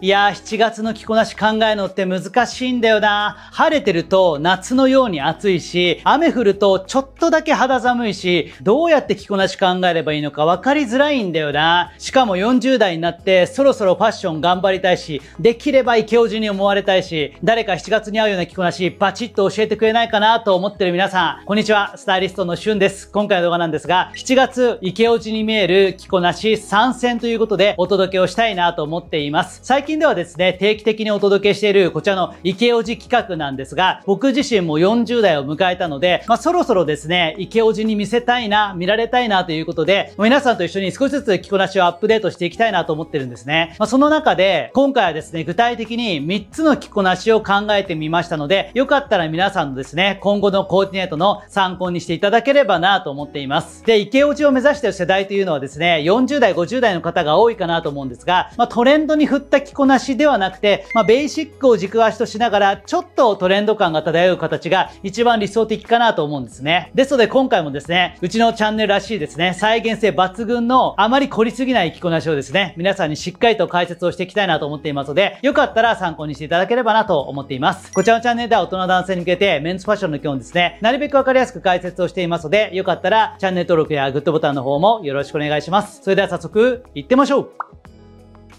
いやー、7月の着こなし考えるのって難しいんだよな。晴れてると夏のように暑いし、雨降るとちょっとだけ肌寒いし、どうやって着こなし考えればいいのか分かりづらいんだよな。しかも40代になってそろそろファッション頑張りたいし、できればイケオジに思われたいし、誰か7月に合うような着こなしバチッと教えてくれないかなと思ってる皆さん、こんにちは、スタイリストのしゅんです。今回の動画なんですが、7月イケオジに見える着こなし参戦ということでお届けをしたいなと思っています。最近近ではですね、定期的にお届けしているこちらのイケオジ企画なんですが、僕自身も40代を迎えたので、まあ、そろそろですね、イケオジに見せたいな、見られたいなということで、皆さんと一緒に少しずつ着こなしをアップデートしていきたいなと思ってるんですね。まあ、その中で、今回はですね、具体的に3つの着こなしを考えてみましたので、よかったら皆さんのですね、今後のコーディネートの参考にしていただければなと思っています。で、イケオジを目指している世代というのはですね、40代、50代の方が多いかなと思うんですが、まあ、トレンドに振った着こなしではなくて、まあ、ベーシックを軸足としながら、ちょっとトレンド感が漂う形が一番理想的かなと思うんですね。ですので今回もですね、うちのチャンネルらしいですね、再現性抜群のあまり凝りすぎない着こなしをですね、皆さんにしっかりと解説をしていきたいなと思っていますので、よかったら参考にしていただければなと思っています。こちらのチャンネルでは大人男性に向けてメンズファッションの基本ですね、なるべくわかりやすく解説をしていますので、よかったらチャンネル登録やグッドボタンの方もよろしくお願いします。それでは早速、行ってみましょう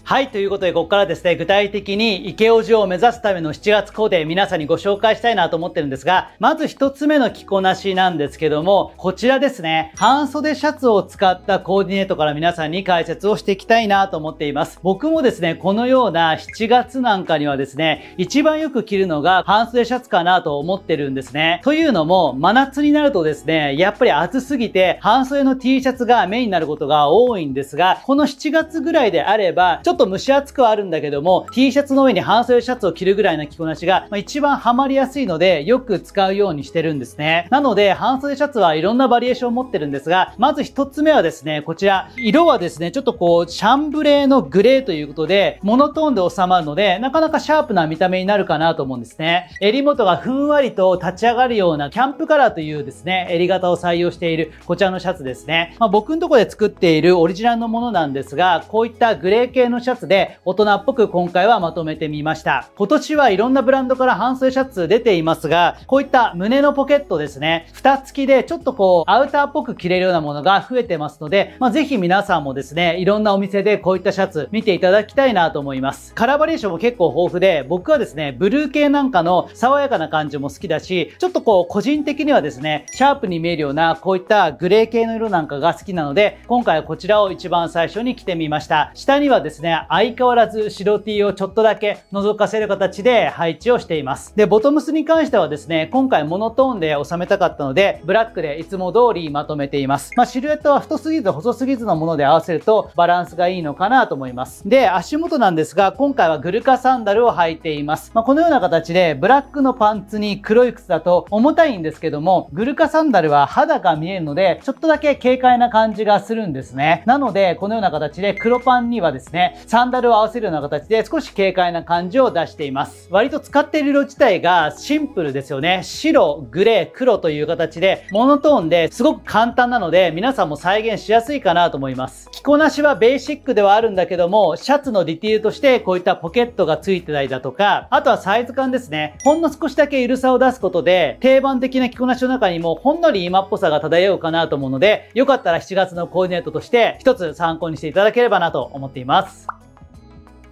はい、ということで、ここからですね、具体的に池オジを目指すための7月コーデ、皆さんにご紹介したいなと思ってるんですが、まず一つ目の着こなしなんですけども、こちらですね、半袖シャツを使ったコーディネートから皆さんに解説をしていきたいなと思っています。僕もですね、このような7月なんかにはですね、一番よく着るのが半袖シャツかなと思ってるんですね。というのも、真夏になるとですね、やっぱり暑すぎて、半袖の T シャツがメインになることが多いんですが、この7月ぐらいであれば、ちょちょっと蒸し暑くはあるんだけども、T シャツの上に半袖シャツを着るぐらいの着こなしが、まあ、一番ハマりやすいので、よく使うようにしてるんですね。なので、半袖シャツはいろんなバリエーションを持ってるんですが、まず一つ目はですね、こちら、色はですね、ちょっとこう、シャンブレーのグレーということで、モノトーンで収まるので、なかなかシャープな見た目になるかなと思うんですね。襟元がふんわりと立ち上がるようなキャンプカラーというですね、襟型を採用しているこちらのシャツですね。まあ、僕のとこで作っているオリジナルのものなんですが、こういったグレー系のシャツで大人っぽく今回はまとめてみました。今年はいろんなブランドから半袖シャツ出ていますが、こういった胸のポケットですね、蓋付きでちょっとこう、アウターっぽく着れるようなものが増えてますので、まあ、ぜひ皆さんもですね、いろんなお店でこういったシャツ見ていただきたいなと思います。カラーバリエーションも結構豊富で、僕はですね、ブルー系なんかの爽やかな感じも好きだし、ちょっとこう、個人的にはですね、シャープに見えるようなこういったグレー系の色なんかが好きなので、今回はこちらを一番最初に着てみました。下にはですね、相変わらず白 T をちょっとだけ覗かせる形で配置をしています。で、ボトムスに関してはですね、今回モノトーンで収めたかったので、ブラックでいつも通りまとめています。まあ、シルエットは太すぎず細すぎずのもので合わせるとバランスがいいのかなと思います。で、足元なんですが、今回はグルカサンダルを履いています。まあ、このような形で、ブラックのパンツに黒い靴だと重たいんですけども、グルカサンダルは肌が見えるので、ちょっとだけ軽快な感じがするんですね。なので、このような形で黒パンにはですね、サンダルを合わせるような形で少し軽快な感じを出しています。割と使っている色自体がシンプルですよね。白、グレー、黒という形で、モノトーンですごく簡単なので、皆さんも再現しやすいかなと思います。着こなしはベーシックではあるんだけども、シャツのディティールとしてこういったポケットが付いてたりだとか、あとはサイズ感ですね。ほんの少しだけ緩さを出すことで、定番的な着こなしの中にもほんのり今っぽさが漂うかなと思うので、よかったら7月のコーディネートとして一つ参考にしていただければなと思っています。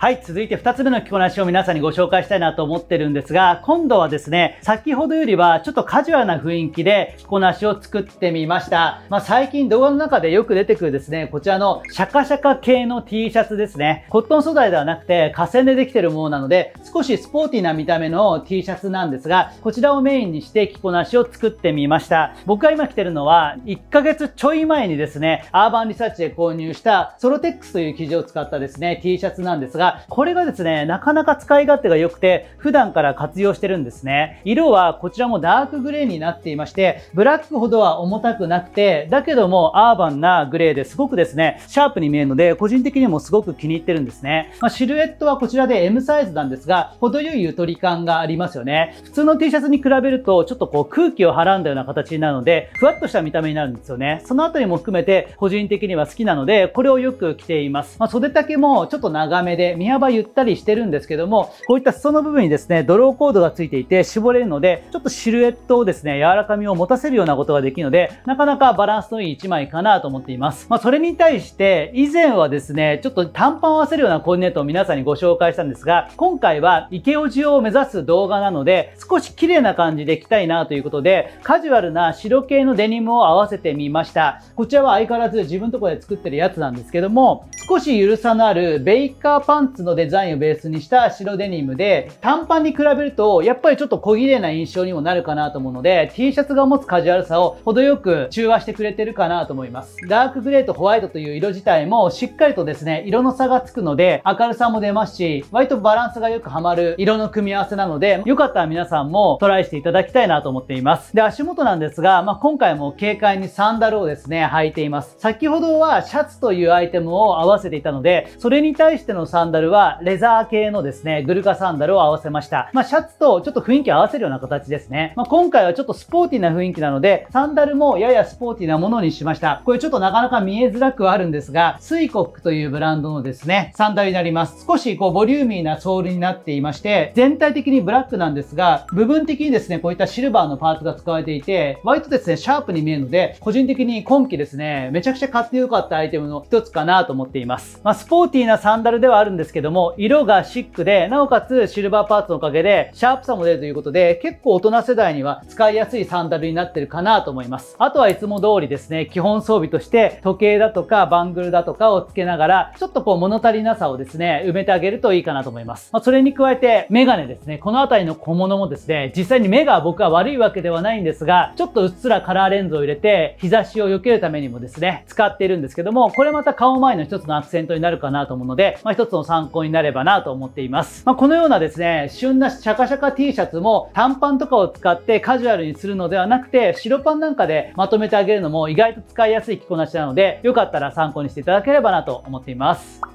はい、続いて2つ目の着こなしを皆さんにご紹介したいなと思ってるんですが、今度はですね、先ほどよりはちょっとカジュアルな雰囲気で着こなしを作ってみました。まあ、最近動画の中でよく出てくるですね、こちらのシャカシャカ系の T シャツですね。コットン素材ではなくて、河川でできてるものなので、少しスポーティーな見た目の T シャツなんですが、こちらをメインにして着こなしを作ってみました。僕が今着てるのは、1ヶ月ちょい前にですね、アーバンリサーチで購入したソロテックスという生地を使ったですね、T シャツなんですが、これがですね、なかなか使い勝手が良くて、普段から活用してるんですね。色はこちらもダークグレーになっていまして、ブラックほどは重たくなくて、だけどもアーバンなグレーですごくですね、シャープに見えるので、個人的にもすごく気に入ってるんですね。まあ、シルエットはこちらで M サイズなんですが、程よいゆとり感がありますよね。普通の T シャツに比べると、ちょっとこう空気をはらんだような形になるので、ふわっとした見た目になるんですよね。そのあたりも含めて、個人的には好きなので、これをよく着ています。まあ、袖丈もちょっと長めで身幅ゆったりしてるんですけども、こういった裾の部分にですね、ドローコードがついていて絞れるので、ちょっとシルエットをですね、柔らかみを持たせるようなことができるので、なかなかバランスのいい1枚かなと思っています。まあ、それに対して、以前はですね、ちょっと短パンを合わせるようなコーディネートを皆さんにご紹介したんですが、今回はイケオジを目指す動画なので、少し綺麗な感じで着たいなということで、カジュアルな白系のデニムを合わせてみました。こちらは相変わらず自分のところで作ってるやつなんですけども、少し緩さのあるベイカーパンツのデザインをベースにした白デニムで、短パンに比べると、やっぱりちょっと小綺麗な印象にもなるかなと思うので、T シャツが持つカジュアルさを程よく中和してくれてるかなと思います。ダークグレーとホワイトという色自体もしっかりとですね、色の差がつくので、明るさも出ますし、割とバランスがよくはまる色の組み合わせなので、よかったら皆さんもトライしていただきたいなと思っています。で、足元なんですが、まあ、今回も軽快にサンダルをですね、履いています。先ほどはシャツというアイテムを合わせていたので、それに対してのサンダルはレザー系のですね、グルカサンダルを合わせました。まあ、シャツとちょっと雰囲気合わせるような形ですね。まあ、今回はちょっとスポーティーな雰囲気なので、サンダルもややスポーティーなものにしました。これちょっとなかなか見えづらくはあるんですが、スイコックというブランドのですね、サンダルになります。少しこうボリューミーなソールになっていまして、全体的にブラックなんですが、部分的にですね、こういったシルバーのパーツが使われていて、割とですね、シャープに見えるので、個人的に今季ですね、めちゃくちゃ買ってよかったアイテムの一つかなと思っています。まあ、スポーティーなサンダルではあるんですですけども、色がシックで、なおかつシルバーパーツのおかげで、シャープさも出るということで、結構大人世代には使いやすいサンダルになってるかなと思います。あとはいつも通りですね、基本装備として時計だとかバングルだとかをつけながら、ちょっとこう物足りなさをですね、埋めてあげるといいかなと思います。まあ、それに加えて、メガネですね。この辺りの小物もですね、実際に目が僕は悪いわけではないんですが、ちょっとうっすらカラーレンズを入れて、日差しを避けるためにもですね、使っているんですけども、これまた顔前の一つのアクセントになるかなと思うので、まあ、一つの参考になればなと思っています。まあ、このようなですね、旬なシャカシャカ T シャツも短パンとかを使ってカジュアルにするのではなくて、白パンなんかでまとめてあげるのも意外と使いやすい着こなしなので、よかったら参考にしていただければなと思っています。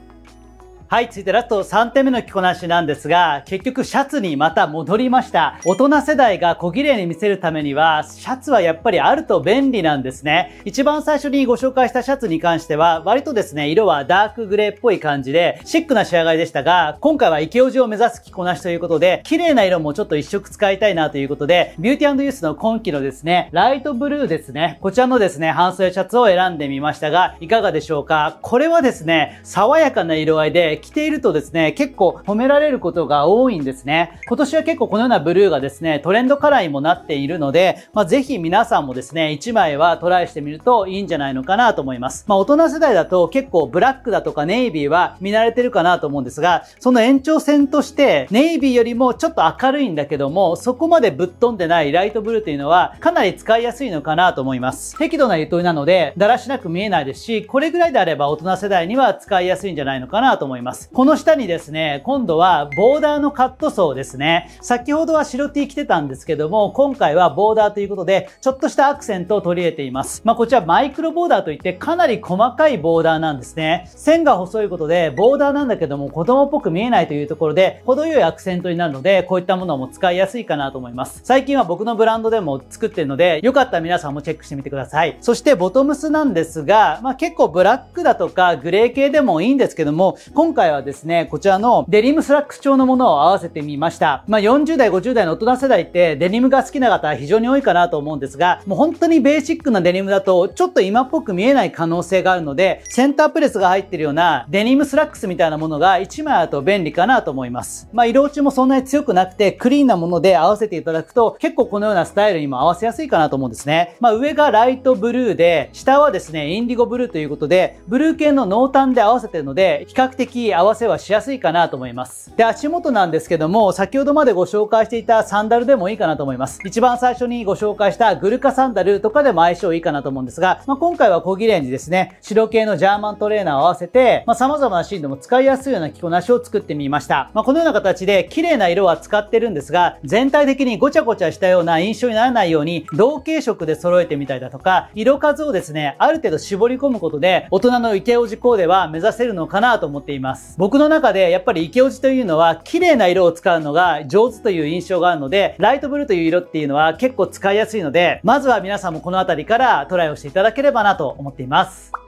はい、続いてラスト3点目の着こなしなんですが、結局シャツにまた戻りました。大人世代が小綺麗に見せるためには、シャツはやっぱりあると便利なんですね。一番最初にご紹介したシャツに関しては、割とですね、色はダークグレーっぽい感じで、シックな仕上がりでしたが、今回はイケオジを目指す着こなしということで、綺麗な色もちょっと一色使いたいなということで、ビューティーユースの今季のですね、ライトブルーですね、こちらのですね、半袖シャツを選んでみましたが、いかがでしょうか？これはですね、爽やかな色合いで、着ているとですね、結構褒められることが多いんですね。今年は結構このようなブルーがですね、トレンドカラーにもなっているので、まあ、ぜひ皆さんもですね、1枚はトライしてみるといいんじゃないのかなと思います。まあ、大人世代だと結構ブラックだとかネイビーは見慣れてるかなと思うんですが、その延長線としてネイビーよりもちょっと明るいんだけども、そこまでぶっ飛んでないライトブルーというのはかなり使いやすいのかなと思います。適度なゆとりなので、だらしなく見えないですし、これぐらいであれば大人世代には使いやすいんじゃないのかなと思います。この下にですね、今度度はボーダーのカットソーですね。先ほどは白 T 着てたんですけども、今回はボーダーということで、ちょっとしたアクセントを取り入れています。まあ、こちらマイクロボーダーといってかなり細かいボーダーなんですね。線が細いことで、ボーダーなんだけども子供っぽく見えないというところで、程よいアクセントになるので、こういったものも使いやすいかなと思います。最近は僕のブランドでも作ってるので、よかったら皆さんもチェックしてみてください。そしてボトムスなんですが、まあ、結構ブラックだとかグレー系でもいいんですけども、今回回はですね、こちらのデニムスラックス調のものを合わせてみました。まあ、40代、50代の大人世代ってデニムが好きな方は非常に多いかなと思うんですが、もう本当にベーシックなデニムだとちょっと今っぽく見えない可能性があるので、センタープレスが入ってるようなデニムスラックスみたいなものが1枚あると便利かなと思います。まあ、色落ちもそんなに強くなくてクリーンなもので合わせていただくと結構このようなスタイルにも合わせやすいかなと思うんですね。まあ、上がライトブルーで、下はですね、インディゴブルーということで、ブルー系の濃淡で合わせてるので、比較的合わせはしやすいかなと思います。で、足元なんですけども、先ほどまでご紹介していたサンダルでもいいかなと思います。一番最初にご紹介したグルカサンダルとかでも相性いいかなと思うんですが、まあ、今回は小切れにですね、白系のジャーマントレーナーを合わせて、まあ、様々なシーンでも使いやすいような着こなしを作ってみました。まあ、このような形で綺麗な色は使ってるんですが、全体的にごちゃごちゃしたような印象にならないように、同系色で揃えてみたりだとか、色数をですね、ある程度絞り込むことで、大人のイケオジコーデは目指せるのかなと思っています。僕の中でやっぱりイケオジというのは、綺麗な色を使うのが上手という印象があるので、ライトブルーという色っていうのは結構使いやすいので、まずは皆さんもこの辺りからトライをしていただければなと思っています。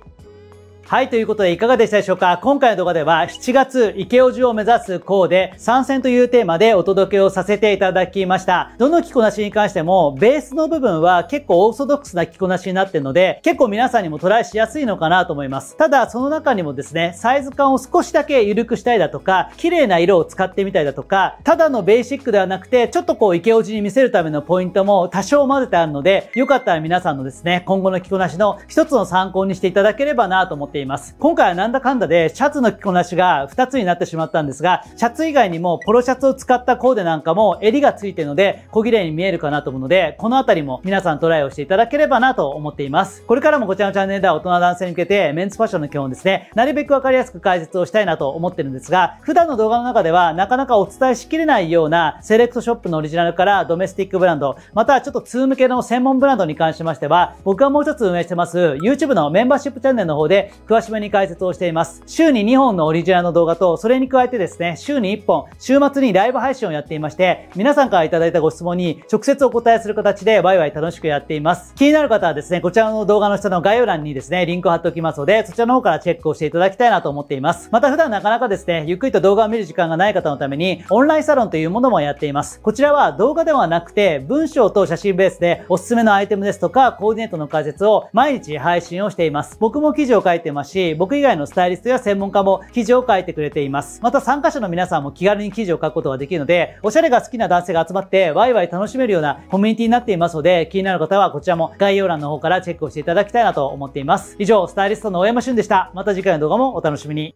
はい、ということでいかがでしたでしょうか？今回の動画では7月池尾寺を目指すコーデ参戦というテーマでお届けをさせていただきました。どの着こなしに関してもベースの部分は結構オーソドックスな着こなしになっているので結構皆さんにもトライしやすいのかなと思います。ただその中にもですね、サイズ感を少しだけ緩くしたいだとか、綺麗な色を使ってみたいだとか、ただのベーシックではなくてちょっとこう池尾寺に見せるためのポイントも多少混ぜてあるので、よかったら皆さんのですね、今後の着こなしの一つの参考にしていただければなと思ってています。今回はなんだかんだでシャツの着こなしが2つになってしまったんですが、シャツ以外にもポロシャツを使ったコーデなんかも襟がついてるので小綺麗に見えるかなと思うので、このあたりも皆さんトライをしていただければなと思っています。これからもこちらのチャンネルでは大人男性に向けてメンツファッションの基本ですね、なるべくわかりやすく解説をしたいなと思ってるんですが、普段の動画の中ではなかなかお伝えしきれないようなセレクトショップのオリジナルからドメスティックブランド、またはちょっと通向けの専門ブランドに関しましては、僕がもう一つ運営してます YouTube のメンバーシップチャンネルの方で詳しめに解説をしています。週に2本のオリジナルの動画と、それに加えてですね、週に1本、週末にライブ配信をやっていまして、皆さんからいただいたご質問に直接お答えする形でワイワイ楽しくやっています。気になる方はですね、こちらの動画の下の概要欄にですね、リンクを貼っておきますので、そちらの方からチェックをしていただきたいなと思っています。また普段なかなかですね、ゆっくりと動画を見る時間がない方のために、オンラインサロンというものもやっています。こちらは動画ではなくて、文章と写真ベースでおすすめのアイテムですとか、コーディネートの解説を毎日配信をしています。僕も記事を書いてますし、僕以外のスタイリストや専門家も記事を書いてくれています。また参加者の皆さんも気軽に記事を書くことができるので、おしゃれが好きな男性が集まってワイワイ楽しめるようなコミュニティになっていますので、気になる方はこちらも概要欄の方からチェックをしていただきたいなと思っています。以上、スタイリストの大山俊でした。また次回の動画もお楽しみに。